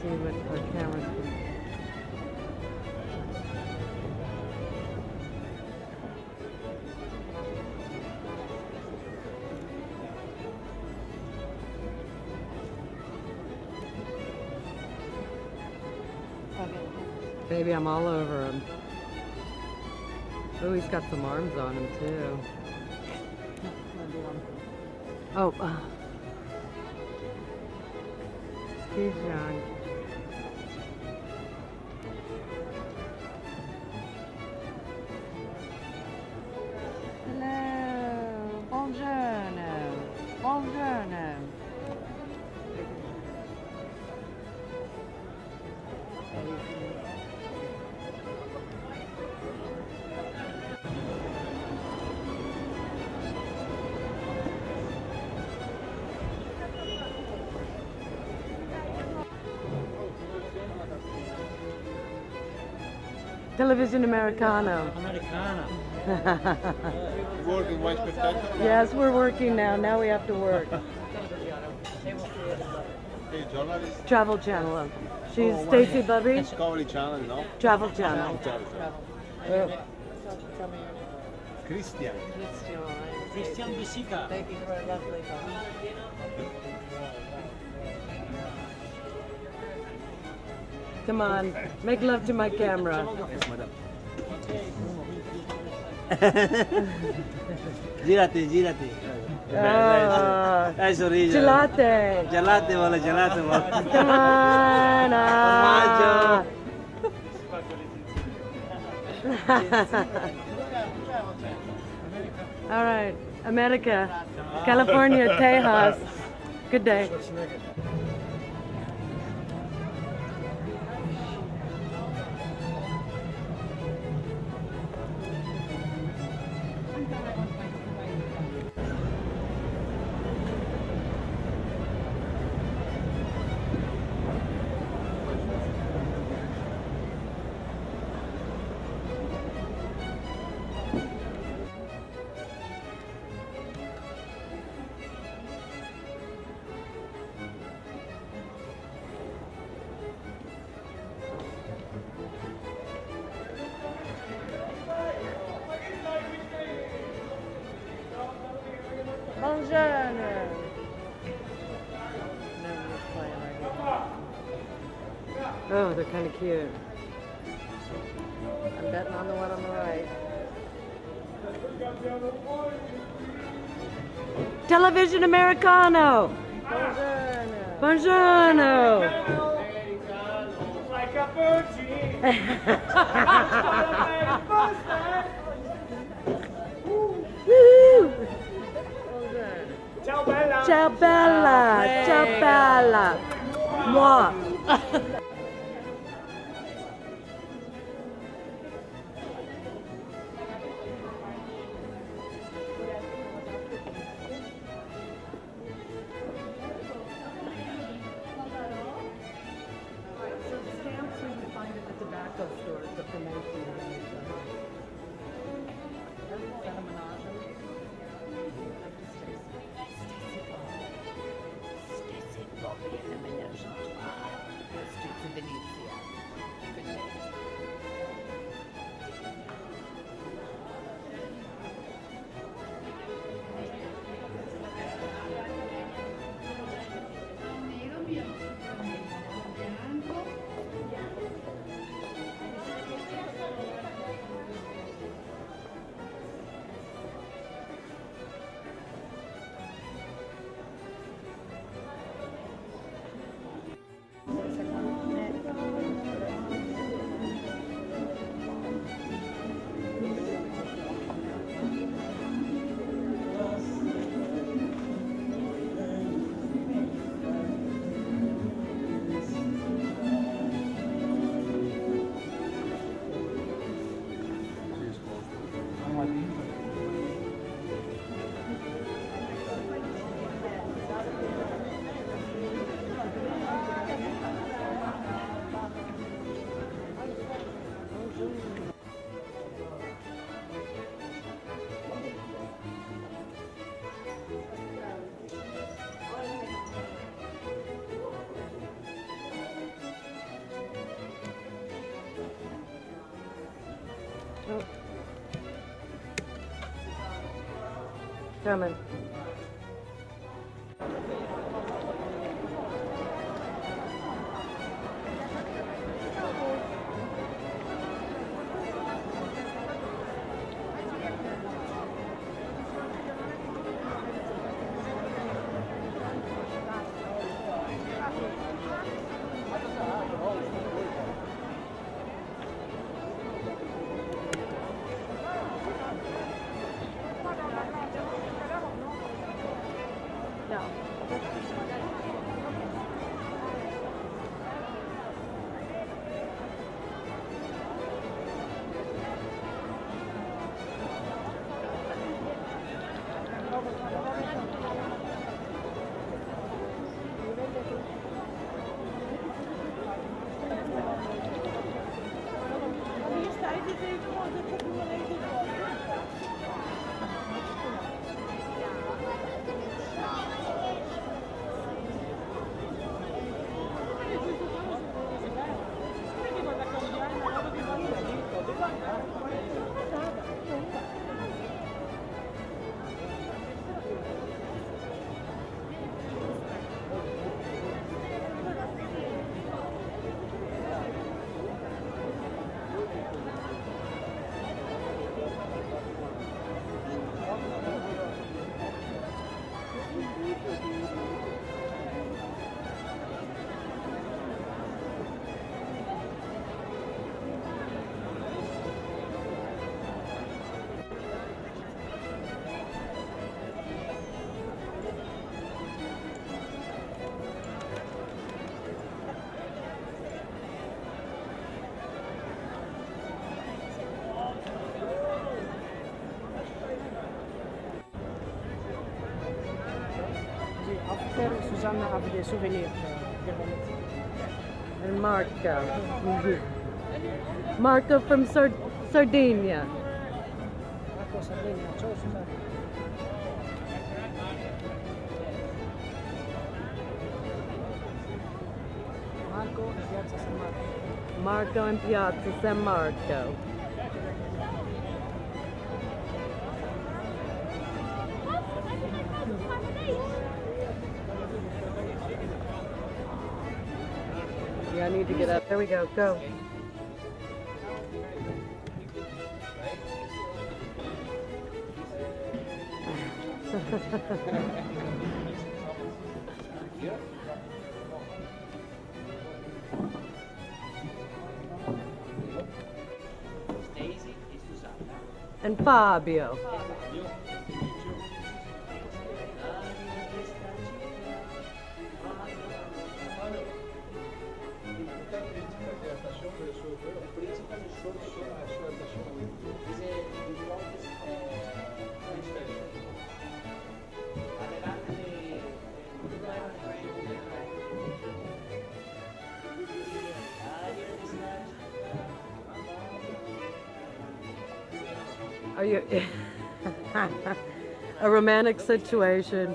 see what our cameras can. Baby, I'm all over him. Oh, he's got some arms on him too. Oh. Uh. He's young. Television Americano. Americana. Working White Spectacular. yes, we're working now. Now we have to work. Hey, journalist. Travel Channel. She's oh, Stacy Bubby. Discovery Channel, no? Travel Channel. Oh. Christian. Christian Bisica. Thank you for a lovely Come on, make love to my camera. Girati, girati. Ah, Dai sorriso. gelate. Gelate vuole, gelato vuole. Come on. ah. All right, America, California, Tejas. Good day. Cute. I'm betting on the one on the right. Television Americano. Buongiorno. Ciao bella! Ciao bella, ciao bella. Moi. Coming. Susanna have the souvenir. And Marco. Uh, mhm. Marco from Sard- Sardinia. Marco e Piazza San Marco. Marco in Piazza San Marco. Get up. There we go. Go. And Fabio. Are you a romantic situation?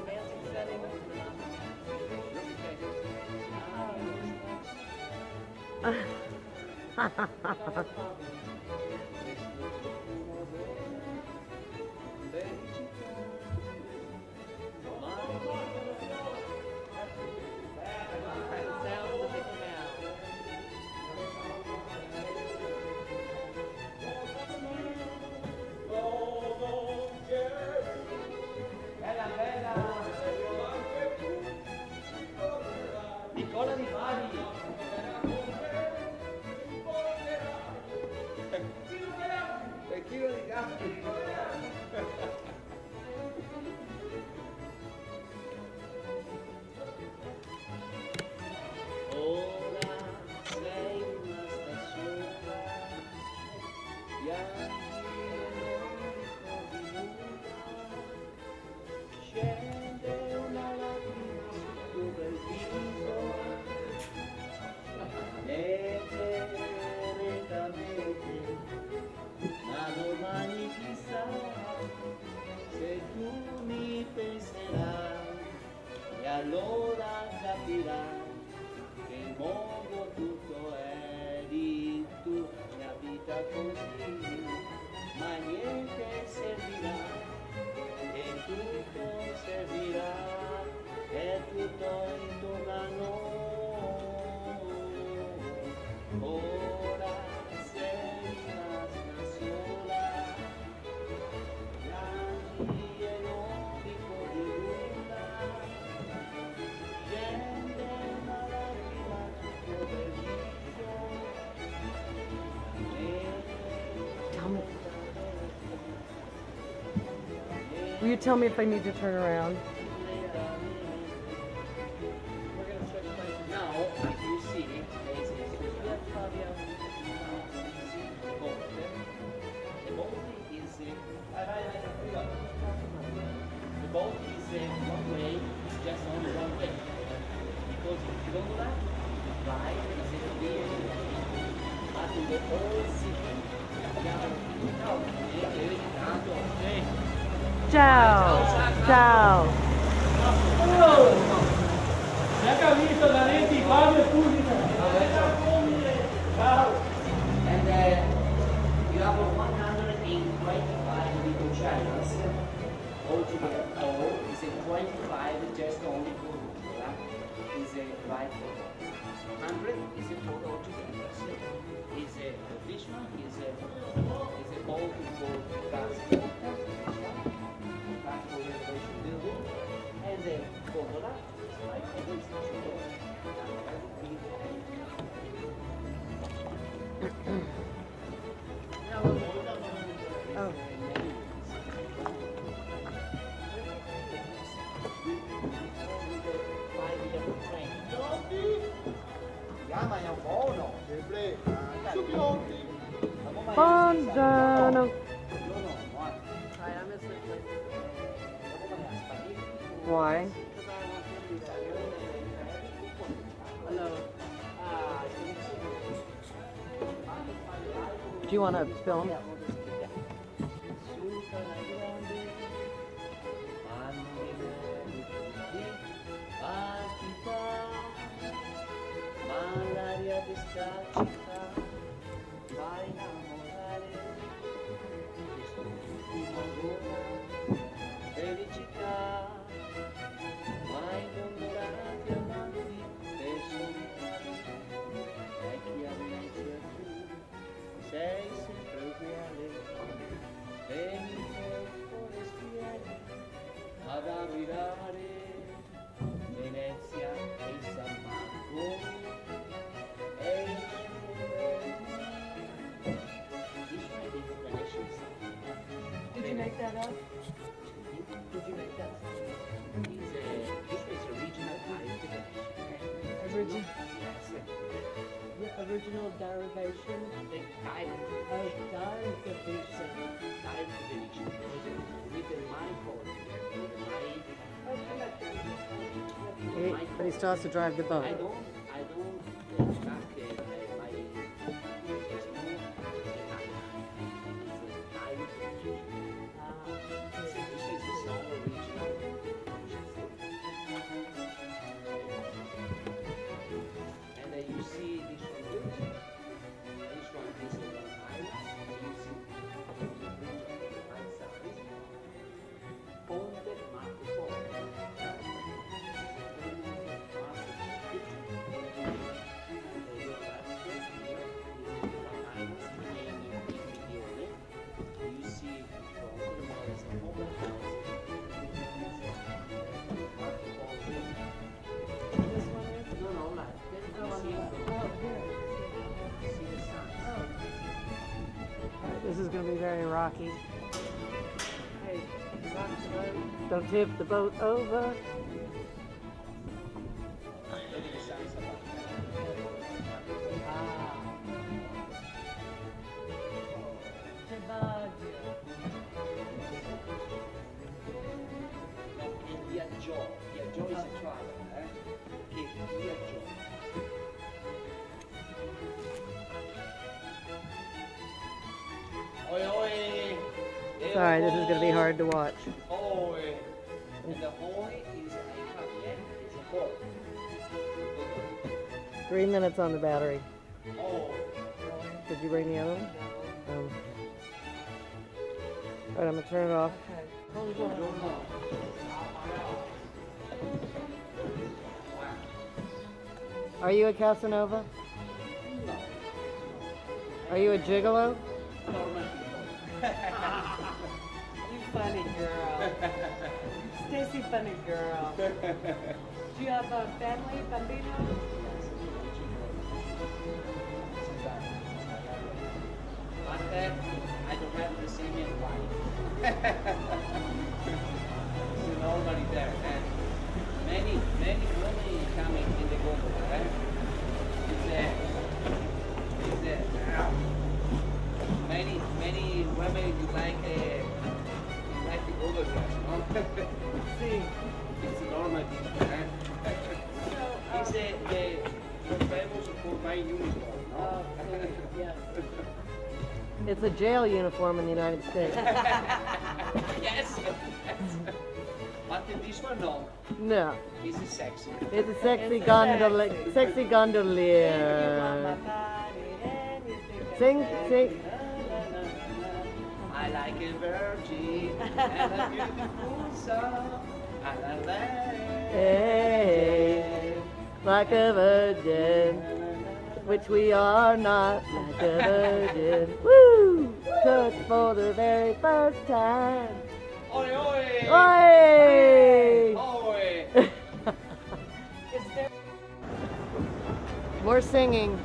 vida contigo. Will you tell me if I need to turn around? Ciao. Ciao. Uh, you have 125 little channels altogether. All is a 25 just only for Google. Is a right for 100 is a. Gas for building. And the gondola is like this. Oh. Do you want to film? Malaria derivation the Thai, of derivation. Thai tradition with the my code, with the my. He, but he starts to drive the boat. Very rocky. Hey. Don't tip the boat over. Sorry, this is going to be hard to watch. Three minutes on the battery. Did you bring the other one? Um, all right, I'm going to turn it off. Are you a Casanova? No, Are you a gigolo? funny girl. Stacy, funny girl. Do you have a family, bambino? But then I don't have the same wife. it's normally there. A jail uniform in the United States. yes. but this one no. No, This is sexy. it's a sexy It's gondolier. sexy. Sexy You want my gondolier. body, anything that's Sing, sing. I like a virgin and a beautiful. And I Hey, like a virgin, which we are not. Like a virgin. Woo! Touch for the very first time. Oi, oi! Oi! Oi! More singing.